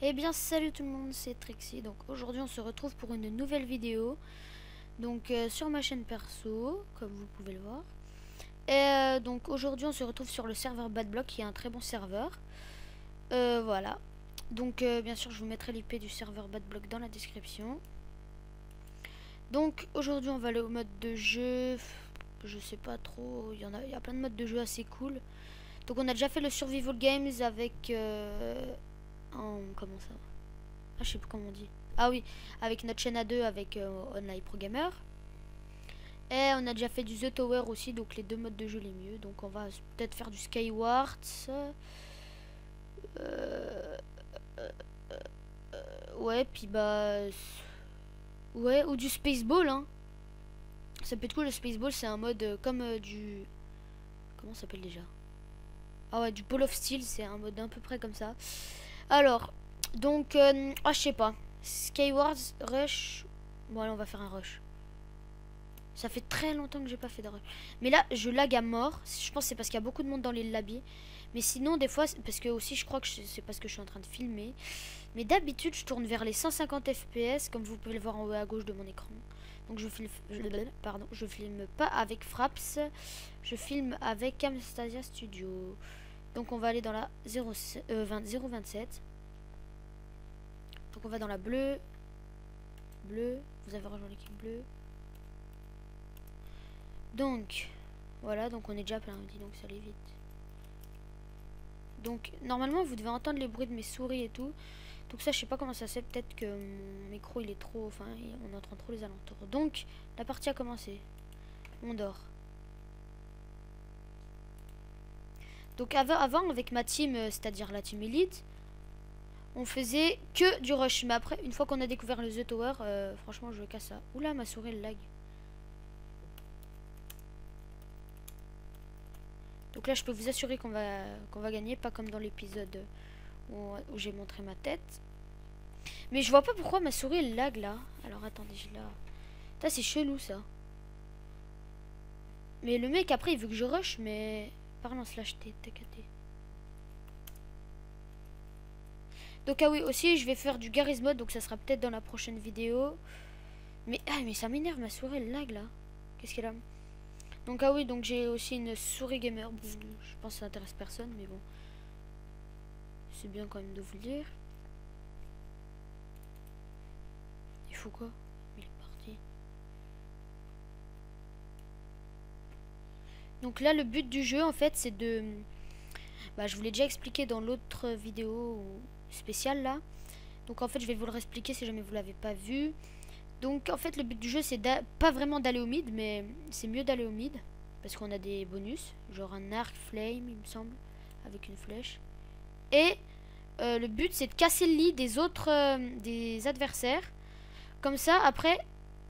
Eh bien salut tout le monde, c'est Trixie. Donc aujourd'hui on se retrouve pour une nouvelle vidéo. Donc euh, sur ma chaîne perso, comme vous pouvez le voir. Et euh, donc aujourd'hui on se retrouve sur le serveur Badblock qui est un très bon serveur. Euh, voilà. Donc bien sûr je vous mettrai l'IP du serveur Badblock dans la description. Donc aujourd'hui on va aller au mode de jeu. Je sais pas trop, il y en a, il y a plein de modes de jeu assez cool. Donc on a déjà fait le Survival Games avec en comment ça Ah, je sais plus comment on dit. Ah oui, avec notre chaîne à deux avec euh, Online Pro Gamer. Et on a déjà fait du The Tower aussi, donc les deux modes de jeu les mieux. Donc on va peut-être faire du Skyward. Euh, euh, ouais, puis bah... Ouais, ou du Spaceball, hein. Ça peut être cool, le Spaceball, c'est un mode comme du... Comment ça s'appelle déjà? Ah ouais, du Ball of Steel, c'est un mode à peu près comme ça. Alors, donc, euh, ah, je sais pas. Skyward Rush. Bon, allez, on va faire un rush. Ça fait très longtemps que j'ai pas fait de rush. Mais là, je lag à mort. Je pense que c'est parce qu'il y a beaucoup de monde dans les labis. Mais sinon, des fois, parce que aussi, je crois que c'est parce que je suis en train de filmer. Mais d'habitude, je tourne vers les 150 FPS, comme vous pouvez le voir en haut à gauche de mon écran. Donc je filme, filme pas avec Fraps, je filme avec Camstasia Studio. Donc on va aller dans la 0, 027. Donc on va dans la bleue. Bleu. Vous avez rejoint l'équipe bleue. Donc, voilà, donc on est déjà plein, donc ça allait vite. Donc, normalement, vous devez entendre les bruits de mes souris et tout. Donc ça, je sais pas comment ça c'est. Peut-être que mon micro, il est trop... Enfin, on entend trop les alentours. Donc, la partie a commencé. On dort. Donc avant, avec ma team, euh, c'est-à-dire la team Elite, on faisait que du rush. Mais après, une fois qu'on a découvert le The Tower, euh, franchement, je casse ça. Oula, ma souris, elle lag. Donc là, je peux vous assurer qu'on va, gagner, pas comme dans l'épisode où, j'ai montré ma tête. Mais je vois pas pourquoi ma souris, elle lag là. Alors attendez, je la... Ça, c'est chelou, ça. Mais le mec, après, il veut que je rush, mais... Parle en slash TKT. Donc ah oui, aussi je vais faire du Garry's Mode, donc ça sera peut-être dans la prochaine vidéo. Mais, ah, mais ça m'énerve, ma souris elle lag là. Qu'est-ce qu'elle a Donc ah oui, donc j'ai aussi une souris gamer. je pense que ça intéresse personne, mais bon. C'est bien quand même de vous le dire. Il faut quoi? Donc là, le but du jeu, en fait, c'est de... Bah, je vous l'ai déjà expliqué dans l'autre vidéo spéciale, là. Donc, en fait, je vais vous le réexpliquer si jamais vous l'avez pas vu. Donc, en fait, le but du jeu, c'est pas vraiment d'aller au mid, mais c'est mieux d'aller au mid. Parce qu'on a des bonus, genre un arc flame, il me semble, avec une flèche. Et euh, le but, c'est de casser le lit des autres, euh, des adversaires. Comme ça, après,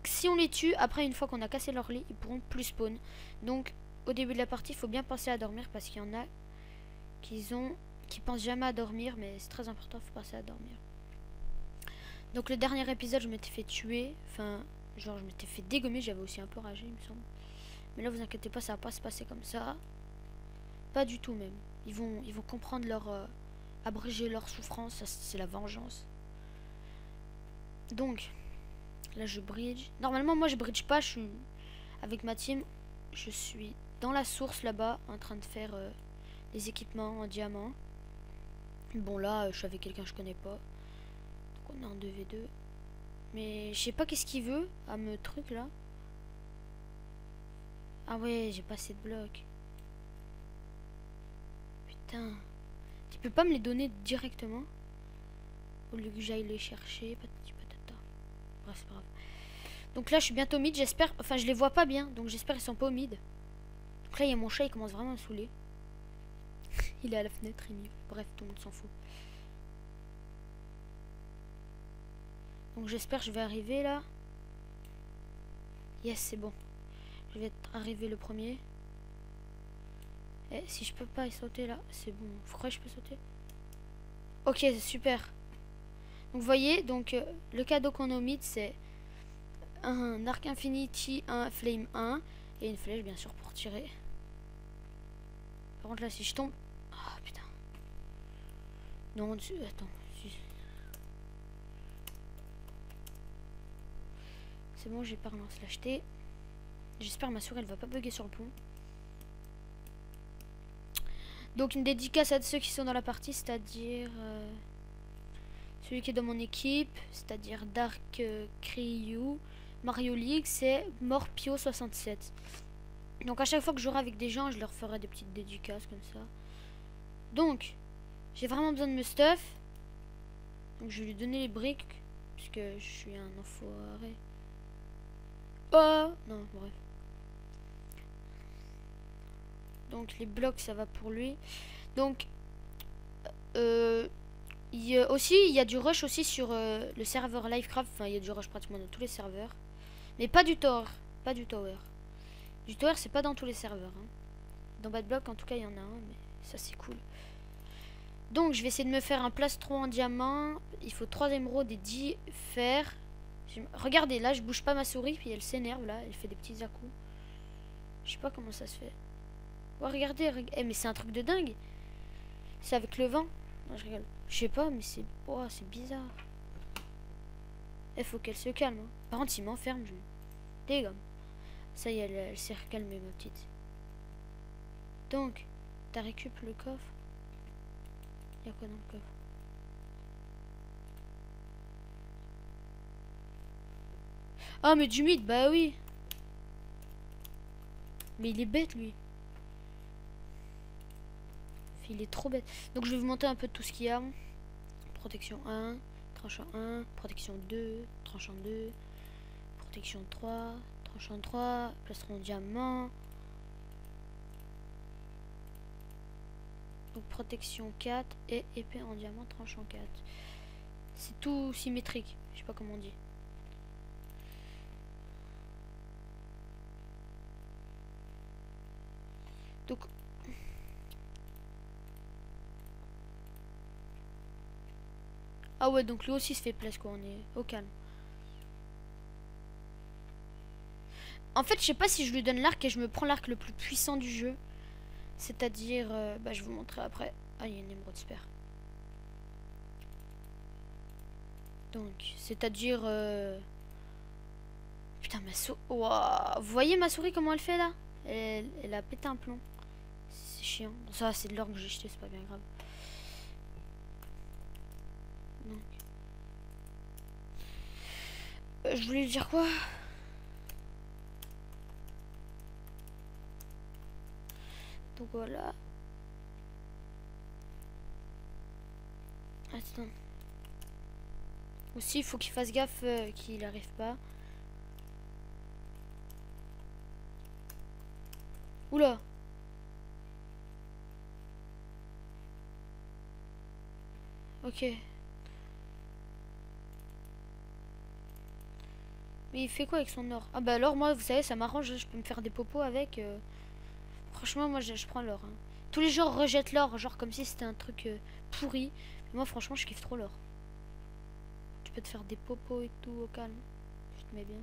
si on les tue, après, une fois qu'on a cassé leur lit, ils pourront plus spawn. Donc, au début de la partie, il faut bien penser à dormir parce qu'il y en a qui ont qui pensent jamais à dormir, mais c'est très important, faut penser à dormir. Donc le dernier épisode, je m'étais fait tuer, enfin, genre je m'étais fait dégommer, j'avais aussi un peu ragé, il me semble. Mais là, vous inquiétez pas, ça va pas se passer comme ça. Pas du tout même. Ils vont, ils vont comprendre leur, euh, abréger leur souffrance, c'est la vengeance. Donc, là je bridge. Normalement, moi je bridge pas, je suis avec ma team, je suis dans la source là-bas en train de faire euh, des équipements en diamant. Bon là, euh, je suis avec quelqu'un que je connais pas. Donc on est en 2v2. Mais je sais pas qu'est-ce qu'il veut à me truc là. Ah ouais, j'ai pas assez de blocs. Putain. Tu peux pas me les donner directement? Au lieu que j'aille les chercher. Bref, c'est grave. Donc là, je suis bientôt mid, j'espère... Enfin, je les vois pas bien, donc j'espère qu'ils sont pas au mid. Après, il y a mon chat, il commence vraiment à me saouler. il est à la fenêtre, il mieux. Bref, tout le monde s'en fout. Donc j'espère que je vais arriver là. Yes, c'est bon. Je vais être arrivé le premier. Et si je peux pas y sauter là, c'est bon. Vous que je peux sauter Ok, c'est super. Donc vous voyez, donc euh, le cadeau qu'on a mid, c'est un arc infinity, un flame 1 et une flèche, bien sûr, pour tirer. Par contre, là, si je tombe... Oh, putain. Non, tu... attends. C'est bon, j'ai pas relancé l'acheter. J'espère ma souris, elle va pas bugger sur le pont. Donc une dédicace à ceux qui sont dans la partie, c'est-à-dire euh, celui qui est dans mon équipe, c'est-à-dire Dark euh, Mario League, c'est Morpio67. Donc à chaque fois que j'aurai avec des gens, je leur ferai des petites dédicaces comme ça. Donc, j'ai vraiment besoin de me stuff. Donc je vais lui donner les briques, puisque je suis un enfoiré. Oh Non, bref. Donc les blocs, ça va pour lui. Donc, euh, il aussi, il y a du rush aussi sur euh, le serveur Livecraft. Enfin, il y a du rush pratiquement dans tous les serveurs. Mais pas du tower. Pas du tower. Du tower, c'est pas dans tous les serveurs. Hein. Dans Bad Block, en tout cas, il y en a un. Mais ça, c'est cool. Donc, je vais essayer de me faire un plastron en diamant. Il faut 3 émeraudes et 10 fer. Regardez, là, je bouge pas ma souris. Puis elle s'énerve, là. Elle fait des petits à -coups. Je sais pas comment ça se fait. Oh, regardez, eh, mais c'est un truc de dingue. C'est avec le vent. je rigole. Je sais pas, mais c'est oh, c'est bizarre. Il eh, faut qu'elle se calme. Hein. Par contre, s'il m'enferme, je Ça y est, elle, s'est recalmée, ma petite. Donc, t'as récupéré le coffre Y'a quoi dans le coffre? Ah, mais du mythe, bah oui. Mais il est bête, lui. Il est trop bête. Donc je vais vous montrer un peu tout ce qu'il y a. Protection 1, tranchant 1, protection 2, tranchant 2, protection 3, tranchant 3, plastron diamant. Donc protection 4 et épée en diamant tranchant 4. C'est tout symétrique. Je sais pas comment on dit. Donc Ah ouais, donc lui aussi se fait place quoi, on est au calme. En fait, je sais pas si je lui donne l'arc et je me prends l'arc le plus puissant du jeu. C'est-à-dire, euh, bah je vous montrer après. Ah, il y a une émeraude super. Donc, c'est-à-dire... Euh, putain, ma souris... Vous voyez ma souris comment elle fait là? Elle, a pété un plomb. C'est chiant. Ça, c'est de l'or que j'ai jeté, c'est pas bien grave. Euh, je voulais dire quoi? Donc voilà. Attends. Aussi, il faut qu'il fasse gaffe euh, qu'il n'arrive pas. Oula Ok. Mais il fait quoi avec son or? Ah bah alors moi vous savez ça m'arrange, je peux me faire des popos avec. Euh. Franchement moi je, prends l'or. Hein. Tous les gens rejettent l'or, genre comme si c'était un truc euh, pourri. moi franchement je kiffe trop l'or. Tu peux te faire des popos et tout au calme. Je te mets bien.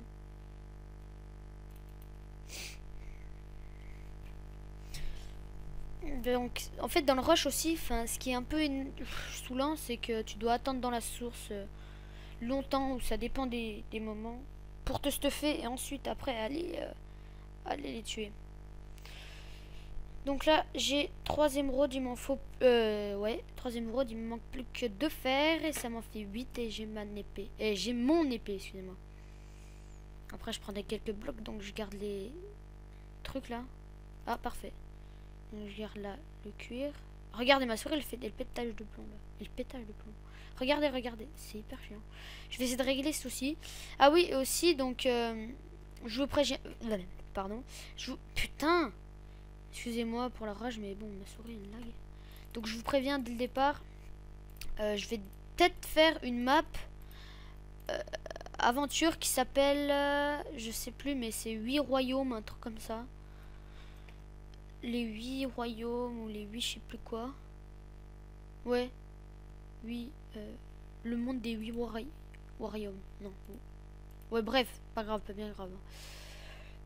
Donc, en fait, dans le rush aussi, ce qui est un peu saoulant, c'est que tu dois attendre dans la source euh, longtemps, ou ça dépend des, des moments pour te stuffer et ensuite après aller, euh, aller les tuer. Donc là, j'ai 3 émeraudes, il m'en faut... Euh, ouais, 3 émeraudes, il me manque plus que 2 fer et ça m'en fait 8 et j'ai ma épée. Et j'ai mon épée, excusez-moi. Après, je prendrai quelques blocs, donc je garde les trucs là. Ah, parfait. Donc je garde là le cuir. Regardez, ma souris, elle fait des pétages de plomb là. Le pétage de plomb. Regardez, regardez. C'est hyper chiant. Je vais essayer de régler ce souci. Ah oui, aussi, donc... Euh, je vous préviens... Pardon. Je vous... Putain Excusez-moi pour la rage, mais bon, ma souris, elle lag. Donc, je vous préviens dès le départ. Euh, je vais peut-être faire une map... aventure qui s'appelle... je sais plus, mais c'est 8 royaumes, un truc comme ça. Les 8 royaumes, ou les 8 je sais plus quoi. Ouais. Oui, euh, le monde des huit royaumes. Non. Ouais, bref, pas grave, pas bien grave.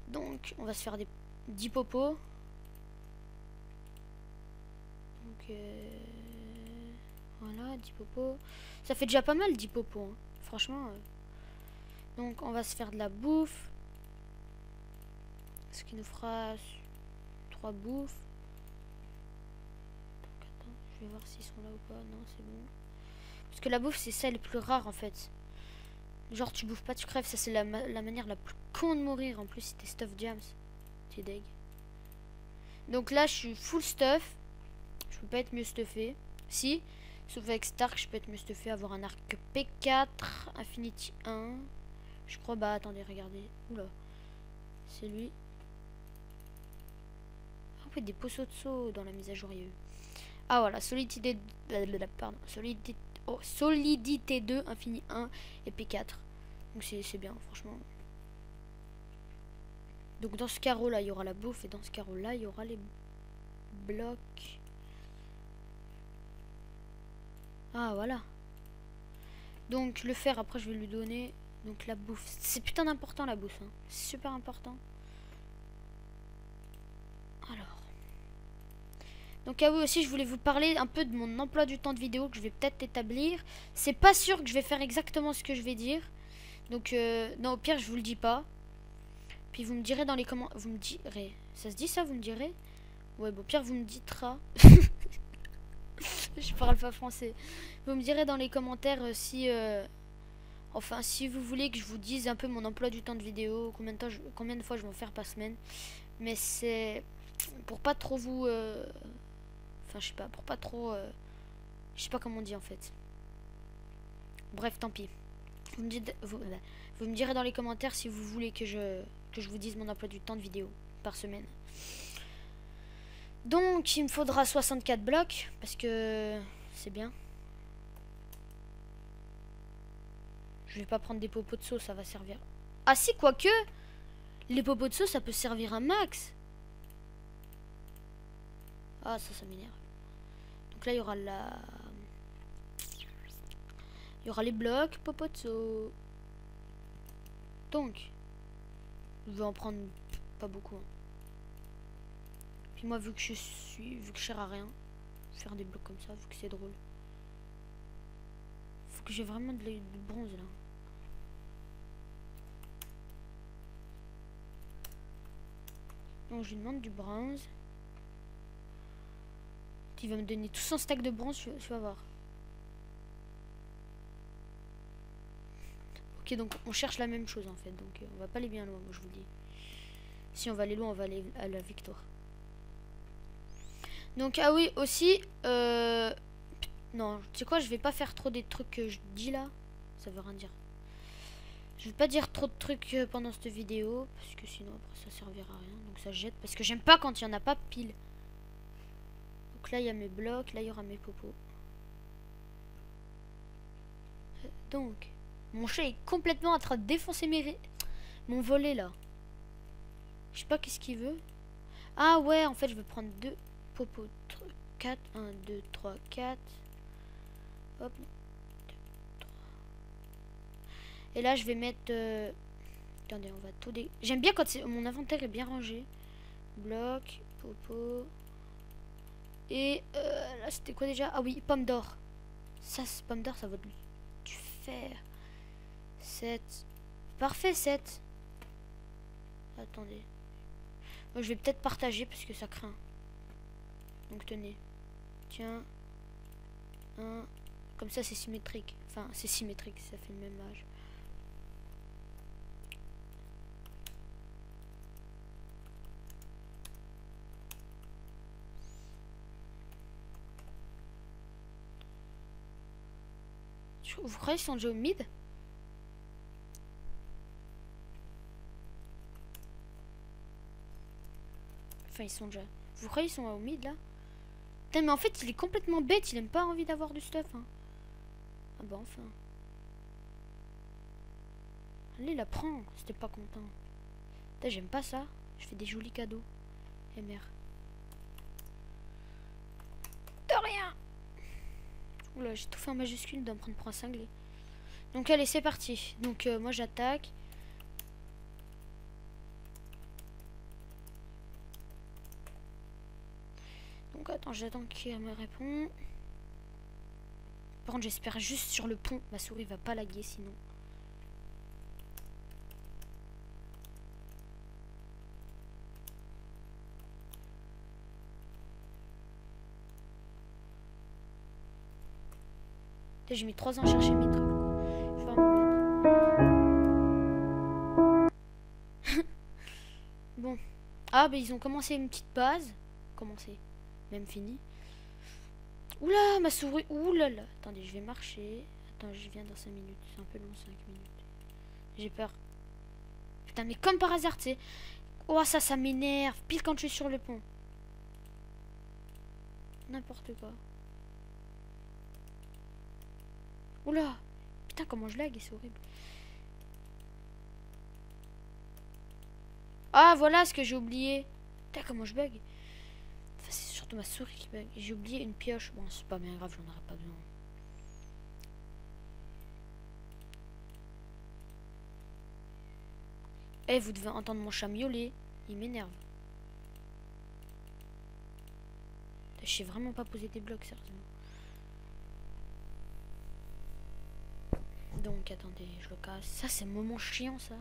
Donc, on va se faire des 10 popos. Donc, euh, voilà, 10 popos. Ça fait déjà pas mal 10 popos. Hein. Franchement, euh, Donc on va se faire de la bouffe. Ce qui nous fera trois bouffes. attends, je vais voir s'ils sont là ou pas. Non, c'est bon. Parce que la bouffe, c'est celle plus rare en fait. Genre, tu bouffes pas, tu crèves. Ça, c'est la, la, manière la plus con de mourir. En plus, t'es stuff jams. T'es deg. Donc là, je suis full stuff. Je peux pas être mieux stuffé. Si, sauf avec Stark, je peux être mieux stuffé. Avoir un arc P4, Infinity 1. Je crois, bah attendez, regardez. Oula. C'est lui. Ah ouais, des poceaux de saut dans la mise à jour, il Ah voilà, solidité... Pardon, solidité... Oh, solidité 2, infini 1 et P4. Donc c'est bien, franchement. Donc dans ce carreau là, il y aura la bouffe et dans ce carreau là, il y aura les blocs. Ah voilà. Donc le fer, après je vais lui donner donc la bouffe. C'est putain d'important la bouffe. Hein. Super important. Alors. Donc ah oui aussi je voulais vous parler un peu de mon emploi du temps de vidéo que je vais peut-être établir. C'est pas sûr que je vais faire exactement ce que je vais dire. Donc euh, non au pire je vous le dis pas. Puis vous me direz dans les commentaires. Vous me direz. Ça se dit ça, vous me direz? Ouais, bon, pire, vous me dites-ra. je parle pas français. Vous me direz dans les commentaires euh, si. Euh, enfin, si vous voulez que je vous dise un peu mon emploi du temps de vidéo, combien de, temps combien de fois je vais en faire par semaine. Mais c'est. Pour pas trop vous. Euh, enfin, je sais pas, pour pas trop. Je sais pas comment on dit en fait. Bref, tant pis. Vous me, vous me direz dans les commentaires si vous voulez que je que je vous dise mon emploi du temps de vidéo par semaine. Donc, il me faudra 64 blocs, parce que c'est bien. Je vais pas prendre des popos de sauce, ça va servir. Ah si, quoique, les popos de sauce, ça peut servir un max. Ah, ça, ça m'énerve. Donc là, il y aura la... Il y aura les blocs, popos de sauce. Donc, je vais en prendre pas beaucoup. Hein. Puis moi, vu que je suis, vu que je à rien, faire des blocs comme ça, vu que c'est drôle. Faut que j'ai vraiment de, de bronze là. Donc je lui demande du bronze. Il va me donner tout son stack de bronze, je, je vais voir. donc on cherche la même chose en fait. Donc euh, on va pas aller bien loin, moi je vous dis. Si on va aller loin, on va aller à la victoire. Donc ah oui, aussi... Euh, non, tu sais quoi, je vais pas faire trop des trucs que je dis là. Ça veut rien dire. Je vais pas dire trop de trucs euh, pendant cette vidéo. Parce que sinon après ça servira à rien. Donc ça jette. Parce que j'aime pas quand il y en a pas pile. Donc là il y a mes blocs. Là il y aura mes popos. Donc... Mon chat est complètement en train de défoncer mes... Mon volet, là. Je sais pas qu'est-ce qu'il veut. Ah ouais, en fait, je vais prendre deux popos. 4, 1, 2, 3, 4. Hop. 2, 3. Et là, je vais mettre... Euh, attendez, on va tout dé... J'aime bien quand mon inventaire est bien rangé. Bloc, popo. Et euh, là, c'était quoi déjà? Ah oui, pomme d'or. Ça, pomme d'or, ça va du fer. 7. Parfait, 7. Attendez. Moi, je vais peut-être partager parce que ça craint. Donc, tenez. Tiens. Un. Comme ça, c'est symétrique. Enfin, c'est symétrique, ça fait le même âge. Vous croyez qu'ils sont déjà au mid? Ils sont déjà... Vous croyez ils sont au mid, là? Putain, mais en fait, il est complètement bête. Il aime pas envie d'avoir du stuff. Hein. Ah bah, enfin. Allez, la prends. C'était pas content. j'aime pas ça. Je fais des jolis cadeaux. Eh, merde. De rien Oula, j'ai tout fait en majuscule d'en prendre pour un cinglé. Donc allez, c'est parti. Donc euh, moi j'attaque. J'attends qu'il me répond. Par contre, j'espère juste sur le pont. Ma souris va pas laguer sinon. J'ai mis 3 ans à chercher mes trucs. Bon. Ah, bah ils ont commencé une petite base. Commencé. Même fini. Oula, ma souris. Oulala. Attendez, je vais marcher. Attends, je viens dans 5 minutes. C'est un peu long, 5 minutes. J'ai peur. Putain, mais comme par hasard, tu sais. Oh, ça, ça m'énerve. Pile quand je suis sur le pont. N'importe quoi. Oula Putain, comment je lag, c'est horrible. Ah, voilà ce que j'ai oublié. Putain, comment je bug. C'est surtout ma souris qui bug. J'ai oublié une pioche. Bon, c'est pas bien grave, j'en aurais pas besoin. Eh, vous devez entendre mon chat miauler. Il m'énerve. Je sais vraiment pas poser des blocs, sérieusement. Donc, attendez, je le casse. Ça, c'est un moment chiant, ça.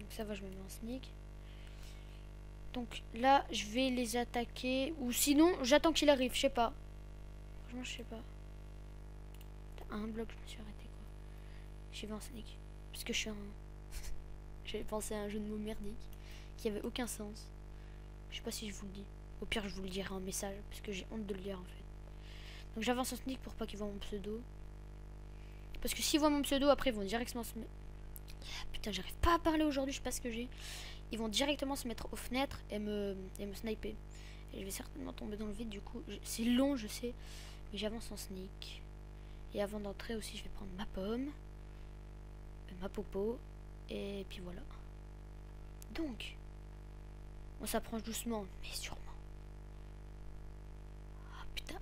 Donc, ça va, je me mets en sneak. Donc, là, je vais les attaquer. Ou sinon, j'attends qu'il arrive, je sais pas. Franchement, je sais pas. Un bloc, je me suis arrêté, quoi. J'y vais en sneak. Parce que je suis un... J'avais pensé à un jeu de mots merdique. Qui avait aucun sens. Je sais pas si je vous le dis. Au pire, je vous le dirai en message, parce que j'ai honte de le lire en fait. Donc j'avance en sneak pour pas qu'ils voient mon pseudo. Parce que s'ils voient mon pseudo, après ils vont directement se. Putain, j'arrive pas à parler aujourd'hui, je sais pas ce que j'ai. Ils vont directement se mettre aux fenêtres et me, et me sniper. Et je vais certainement tomber dans le vide, du coup. C'est long, je sais. Mais j'avance en sneak. Et avant d'entrer aussi, je vais prendre ma pomme. Euh, ma popo. Et puis voilà. Donc, on s'approche doucement, mais sûrement.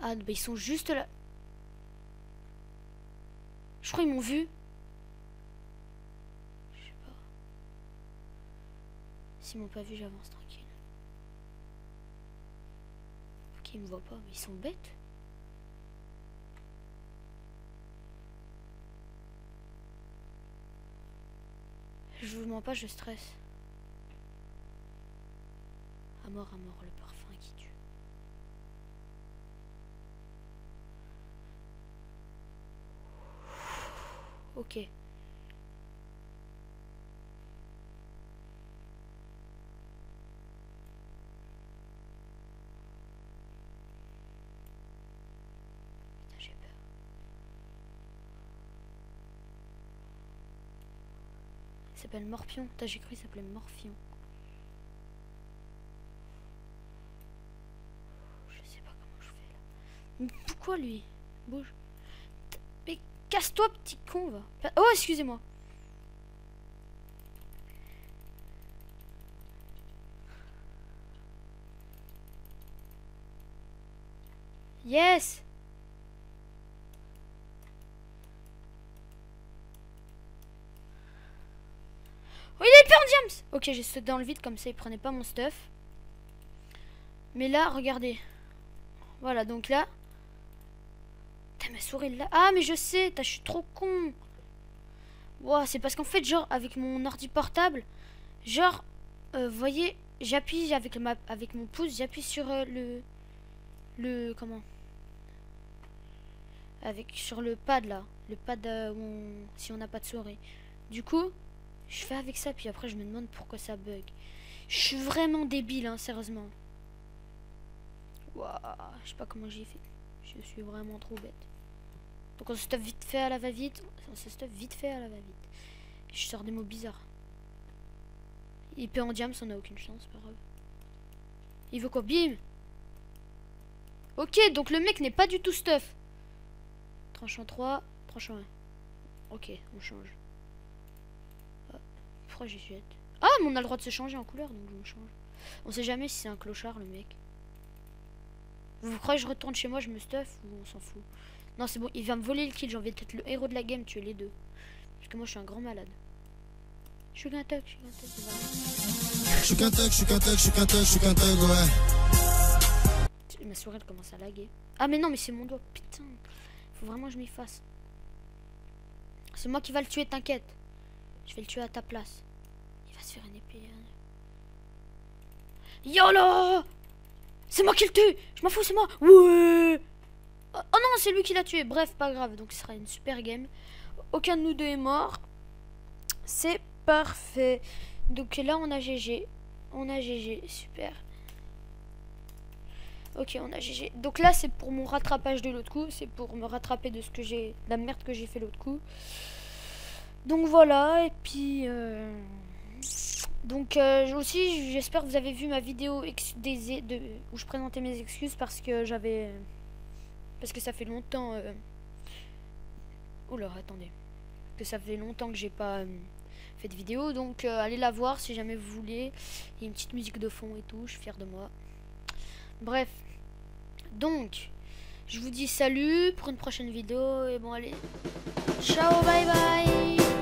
Ah, bah ils sont juste là. Je crois qu'ils m'ont vu. S'ils m'ont pas vu, j'avance tranquille. Ok, ils me voient pas, mais ils sont bêtes. Je vous mens pas, je stresse. À mort, à mort, le parfum qui tue. Ok. Il s'appelle Morpion. J'ai cru qu'il s'appelait Morpion. Je sais pas comment je fais là. Mais pourquoi lui? Bouge. Casse-toi, petit con, va. Oh, excusez-moi. Yes Oh, il est en James Ok, j'ai sauté dans le vide, comme ça, il prenait pas mon stuff. Mais là, regardez. Voilà, donc là, ma souris là. Ah, mais je sais, je suis trop con. C'est parce qu'en fait, genre, avec mon ordi portable, genre, euh, voyez, j'appuie avec, avec mon pouce, j'appuie sur euh, le. Le. Comment? Avec. Sur le pad là. Le pad euh, si on n'a pas de souris. Du coup, je fais avec ça, puis après, je me demande pourquoi ça bug. Je suis vraiment débile, hein, sérieusement. Waouh, je sais pas comment j'ai fait. Je suis vraiment trop bête. Donc on se stuff vite fait à la va-vite. On se stuff vite fait à la va-vite. Je sors des mots bizarres. Il peut en diams, on a aucune chance, pas grave. Il veut quoi Bim? Ok, donc le mec n'est pas du tout stuff. Tranchant 3, tranchant 1. Ok, on change. Ah, pourquoi j'y suis Ah, mais on a le droit de se changer en couleur, donc on change. On sait jamais si c'est un clochard, le mec. Vous croyez que je retourne chez moi, je me stuff ou on s'en fout? Non, c'est bon, il va me voler le kill. J'ai envie d'être le héros de la game, tuer les deux. Parce que moi, je suis un grand malade. Je suis qu'un tug, je suis qu'un tug. Je suis qu'un tug, je suis qu'un tug, je suis qu'un tug, je suis qu'un ouais. Ma souris, elle commence à laguer. Ah, mais non, mais c'est mon doigt. Putain. Faut vraiment que je m'y fasse. C'est moi qui va le tuer, t'inquiète. Je vais le tuer à ta place. Une épée. Hein. YOLO C'est moi qui le tue Je m'en fous, c'est moi Ouais Oh oh non, c'est lui qui l'a tué. Bref, pas grave. Donc, ce sera une super game. Aucun de nous deux est mort. C'est parfait. Donc là, on a GG. On a GG. Super. Ok, on a GG. Donc là, c'est pour mon rattrapage de l'autre coup. C'est pour me rattraper de ce que j'ai... La merde que j'ai fait l'autre coup. Donc voilà. Et puis... euh, Donc euh, aussi, j'espère que vous avez vu ma vidéo de... où je présentais mes excuses parce que j'avais... Parce que ça fait longtemps... Euh... Oula, attendez. Que ça fait longtemps que j'ai pas... euh, fait de vidéo, donc euh, allez la voir si jamais vous voulez. Il y a une petite musique de fond et tout, je suis fier de moi. Bref, donc, je vous dis salut pour une prochaine vidéo et bon allez, ciao, bye bye